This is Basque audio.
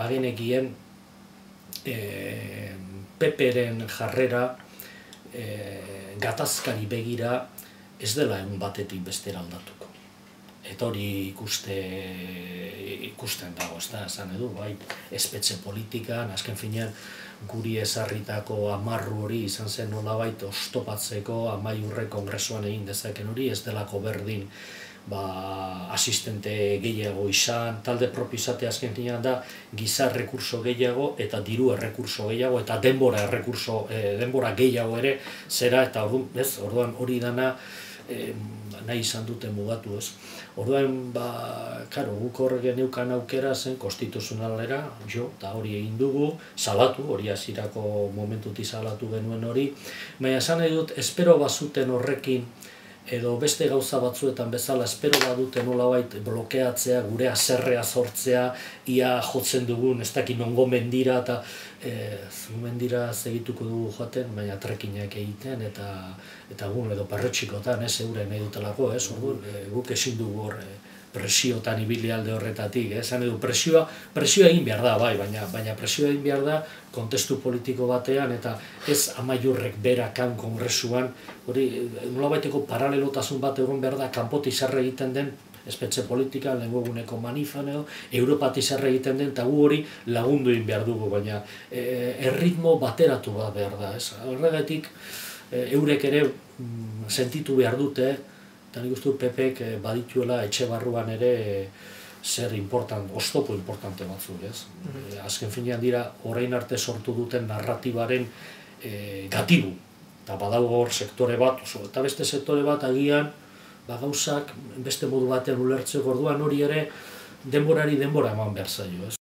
bagenekien e, peperen jarrera e, gatazkari begira ez dela egun batetik bestera aldatuko. Eta hori ikuste, ikusten dago, ez da, esan edu, bai, espetxe politikan, azken finean, guri ezarritako amarru hori izan zen nolabait ostopatzeko amaiurre kongresuan egin dezaken hori, ez delako berdin ba, asistente gehiago izan, talde propizate azken finean da, giza rekurso gehiago eta diru errekurso gehiago eta denbora errekurso, e, denbora gehiago ere, zera eta orduan, ez, orduan hori dana, e, nahi izan dute mugatu, ez. Orduan, ba, karo, guk hor geneukan aukera zen konstituzionalera, jo, eta hori egin dugu, salatu, hori hasierako momentuti salatu genuen hori, baina esan nahi dut, espero bazuten horrekin, edo beste gauza batzuetan bezala espero badute nolabait blokeatzea, gure aserrea sortzea, ia jotzen dugun, ez dakit nongo mendira, eta e, mendira segituko dugu joaten, baina trekinak egiten, eta eta gun edo parretxikotan, ez, euren nahi dutelako, ez, orduan, e, guk ezin dugu hor, e, presiotan ibili alde horretatik, eh? esan edu presioa, presioa egin behar da, bai, baina, baina presioa egin behar da kontestu politiko batean eta ez amaiurrek berakan kongresuan, hori nolabaiteko paralelotasun bat egon behar da kanpoti zarre egiten den espetxe politika, lehenko eguneko manifan edo, Europati zarre egiten den, eta gu hori lagundu egin behar dugu, baina e, erritmo bateratu bat behar da, ez? Horregatik, e, eurek ere mm, sentitu behar dute, Eta nik uste Pepek eh, badituela etxe barruan ere eh, zer important, ostopo importante batzuk, ez? Mm Azken finean dira, orain arte sortu duten narratibaren e, gatibu. Eta badago hor sektore bat, oso, eta beste sektore bat agian, ba gauzak beste modu batean ulertzeko orduan hori ere denborari denbora eman behar zaio, ez?